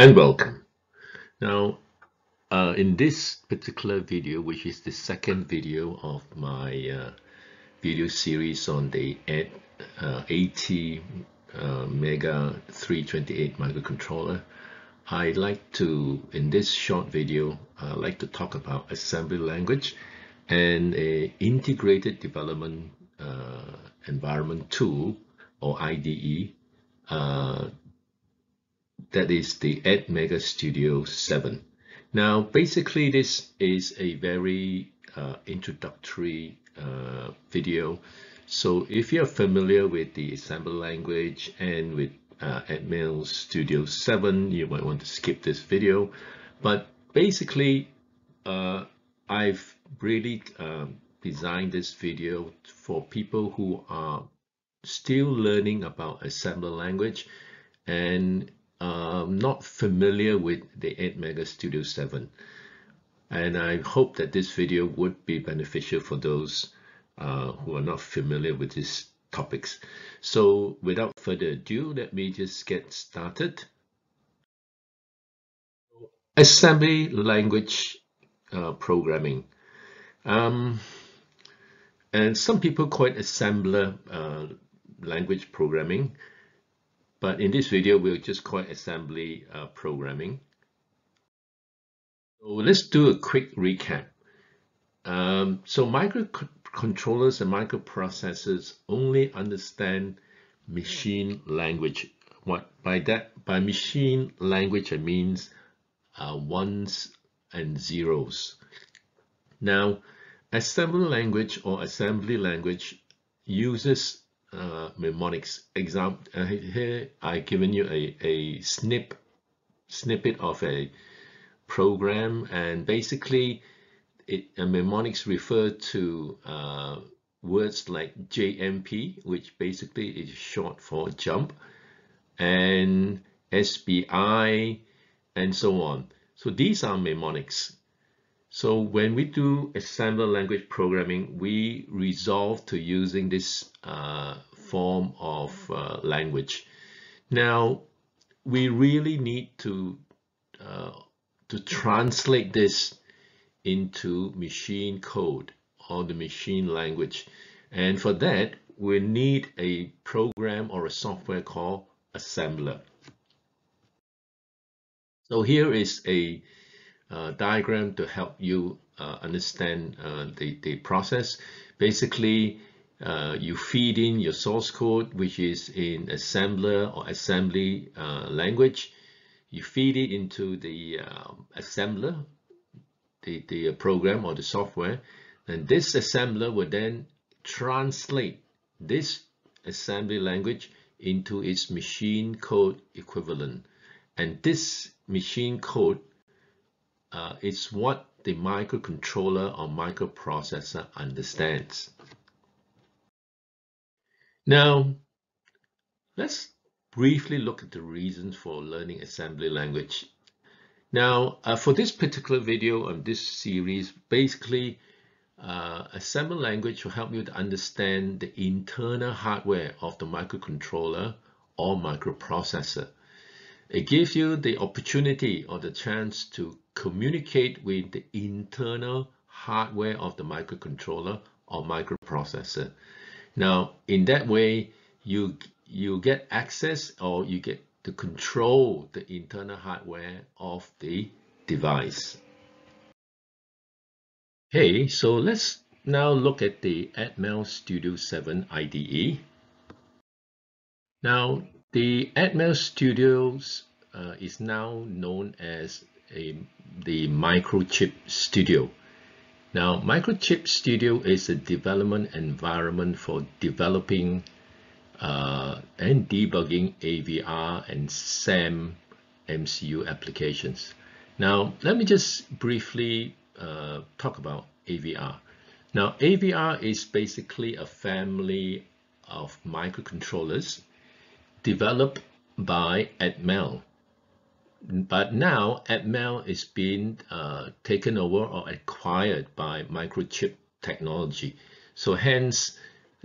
and welcome. Now, uh, in this particular video, which is the second video of my uh, video series on the AT, uh, AT uh, Mega 328 microcontroller, I'd like to, in this short video, I'd like to talk about assembly language and a integrated development uh, environment tool or IDE uh, that is the ATmega Studio 7. Now, basically, this is a very uh, introductory uh, video. So if you're familiar with the assembly language and with uh, Studio 7, you might want to skip this video. But basically, uh, I've really um, designed this video for people who are still learning about assembly language and um, not familiar with the ATmega Studio 7 and I hope that this video would be beneficial for those uh, who are not familiar with these topics. So without further ado, let me just get started. Assembly language uh, programming. Um, and some people call it assembler uh, language programming. But in this video, we'll just call it assembly uh, programming. So let's do a quick recap. Um, so microcontrollers and microprocessors only understand machine language. What by that by machine language it means uh, ones and zeros. Now, assembly language or assembly language uses uh, mnemonics. Example uh, here I've given you a, a snip snippet of a program and basically it mnemonics refer to uh, words like JMP which basically is short for jump and SBI and so on. So these are mnemonics. So when we do assembler language programming, we resolve to using this uh, form of uh, language. Now, we really need to uh, to translate this into machine code or the machine language. And for that, we need a program or a software called assembler. So here is a uh, diagram to help you uh, understand uh, the, the process. Basically, uh, you feed in your source code, which is in assembler or assembly uh, language. You feed it into the assembler, the, the program or the software, and this assembler will then translate this assembly language into its machine code equivalent. And this machine code uh, is what the microcontroller or microprocessor understands. Now, let's briefly look at the reasons for learning assembly language. Now, uh, for this particular video on this series, basically, uh, assembly language will help you to understand the internal hardware of the microcontroller or microprocessor. It gives you the opportunity or the chance to communicate with the internal hardware of the microcontroller or microprocessor. Now, in that way, you, you get access or you get to control the internal hardware of the device. Okay, so let's now look at the Atmel Studio 7 IDE. Now, the Atmel Studios uh, is now known as a, the Microchip Studio. Now, Microchip Studio is a development environment for developing uh, and debugging AVR and SAM MCU applications. Now, let me just briefly uh, talk about AVR. Now, AVR is basically a family of microcontrollers developed by Atmel. But now Atmel is being uh, taken over or acquired by Microchip Technology. So hence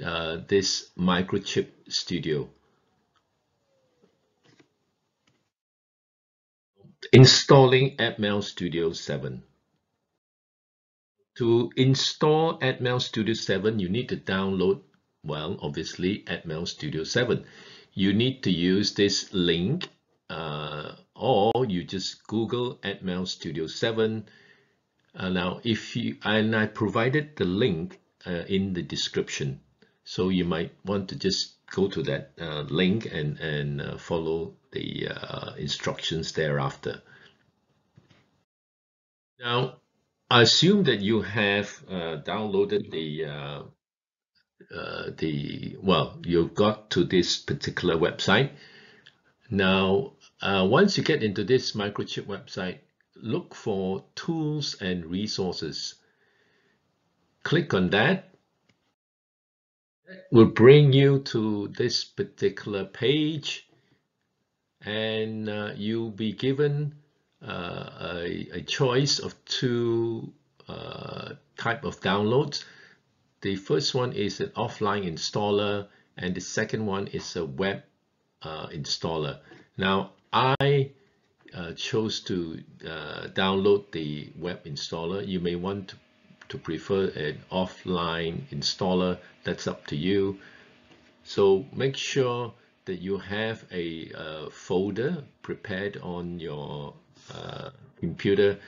uh, this Microchip Studio. installing Atmel Studio 7. To install Atmel Studio 7, you need to download, well, obviously, Atmel Studio 7. You need to use this link uh, or you just Google Atmel Studio 7. Uh, now, if you, and I provided the link uh, in the description. So you might want to just go to that uh, link and, and uh, follow the uh, instructions thereafter. Now, I assume that you have downloaded the uh, uh, the well, you've got to this particular website. Now, once you get into this microchip website, look for tools and resources. Click on that will bring you to this particular page and uh, you'll be given uh, a, a, choice of two uh, type of downloads. The first one is an offline installer and the second one is a web uh, installer. Now I uh, chose to uh, download the web installer. You may want to to prefer an offline installer that's up to you so make sure that you have a uh, folder prepared on your uh, computer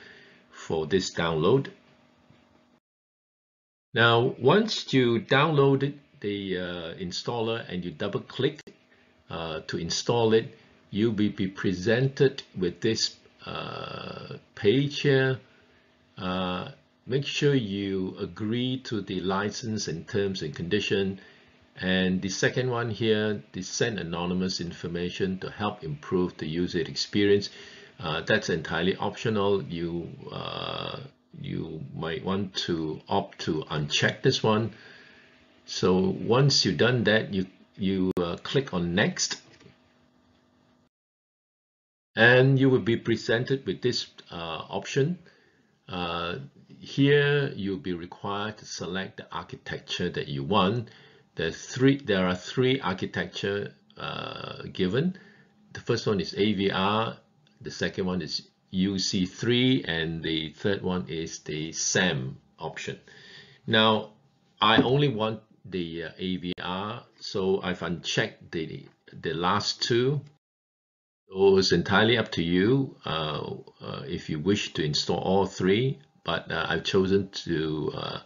for this download now once you downloaded the uh, installer and you double click uh, to install it you will be presented with this uh, page here. Uh, make sure you agree to the license and terms and condition. And the second one here the send anonymous information to help improve the user experience. Uh, that's entirely optional. You uh, you might want to opt to uncheck this one so once you've done that you you uh, click on next and you will be presented with this uh, option uh, here you'll be required to select the architecture that you want. There's three, there are three architecture uh, given. The first one is AVR, the second one is UC3, and the third one is the SAM option. Now, I only want the uh, AVR, so I've unchecked the, the last two. So it's entirely up to you uh, uh, if you wish to install all three but uh, I've chosen to uh,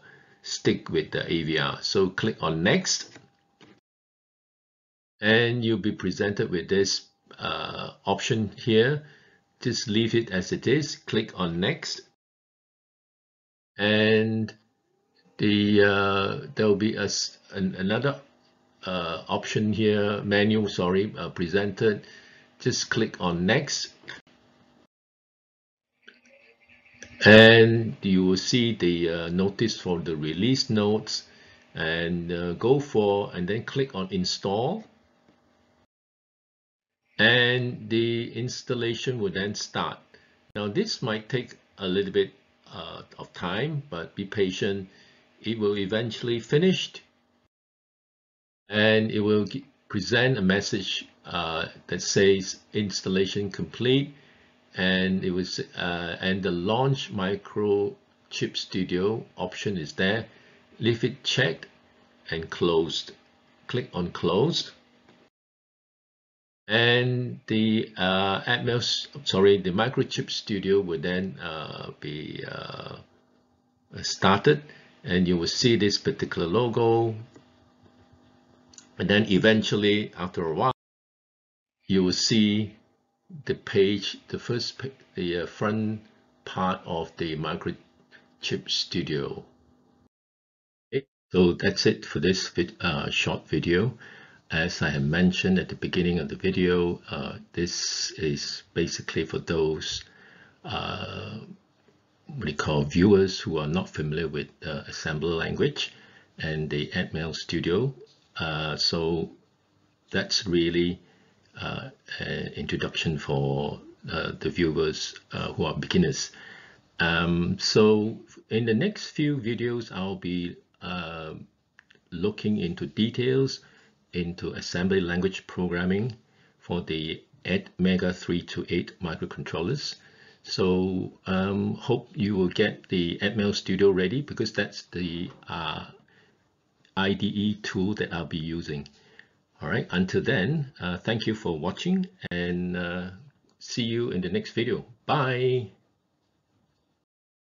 stick with the AVR. So click on next and you'll be presented with this uh, option here. Just leave it as it is. Click on next and the uh, there will be a, an, another uh, option here, menu, sorry, uh, presented. Just click on next and you will see the uh, notice for the release notes and uh, go for and then click on install and the installation will then start. Now this might take a little bit uh, of time but be patient. It will eventually finish and it will present a message uh, that says installation complete and it was uh, and the launch microchip studio option is there. Leave it checked and closed. Click on closed and the uh, Atmel sorry the microchip studio will then uh, be uh, started and you will see this particular logo and then eventually after a while you will see the page, the first, the uh, front part of the microchip studio. Okay. So that's it for this vid, uh, short video. As I have mentioned at the beginning of the video, uh, this is basically for those uh, what we call viewers who are not familiar with uh, assembly language and the Atmel Studio. Uh, so that's really uh, introduction for uh, the viewers who are beginners. Um, so in the next few videos, I'll be looking into details into assembly language programming for the ATmega 328 microcontrollers. So um, hope you will get the Atmel Studio ready because that's the uh, IDE tool that I'll be using. All right, until then, uh, thank you for watching and uh, see you in the next video. Bye.